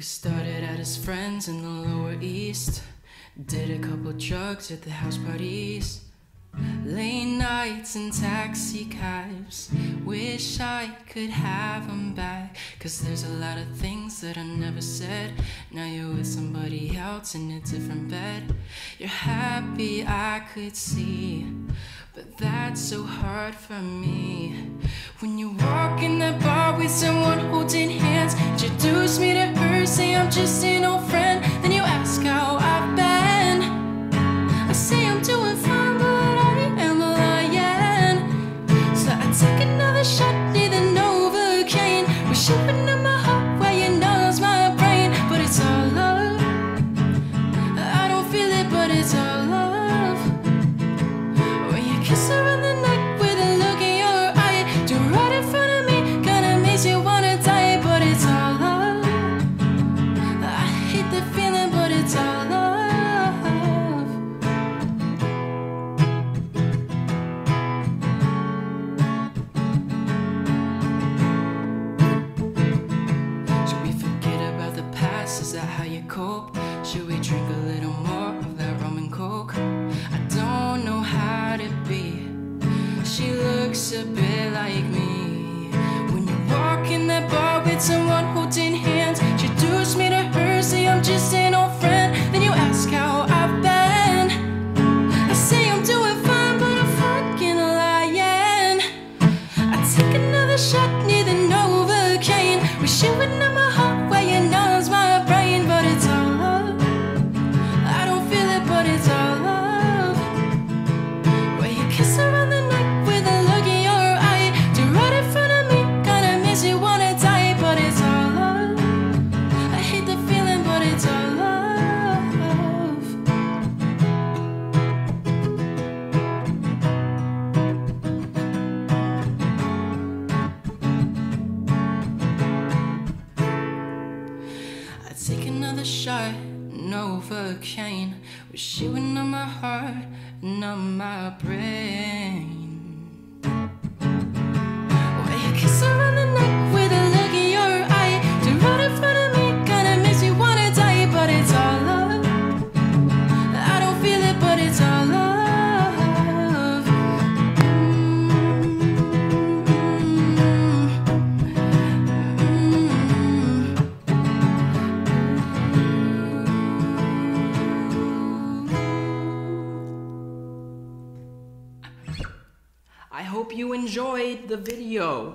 We started out as friends in the Lower East. Did a couple drugs at the house parties. Late nights in taxi cabs. Wish I could have them back. Cause there's a lot of things that I never said. Now you're with somebody else in a different bed. You're happy, I could see. But that's so hard for me. When you walk in that bar with someone holding hands, say I'm just an old friend. Then you ask how I've been. I say I'm doing fine, but I am lying. So I take another shot, need the Novocaine. We're shipping in my heart Is that how you cope? Should we drink a little more of that rum and coke? I don't know how to be. She looks a bit like me. When you walk in that bar with someone holding hands, introduce me to her, say I'm just an old friend. Then you ask how I've been. I say I'm doing fine, but I'm fucking lying. I take another shot take another shot, Novocaine, with shooting on my heart and on my brain. I hope you enjoyed the video.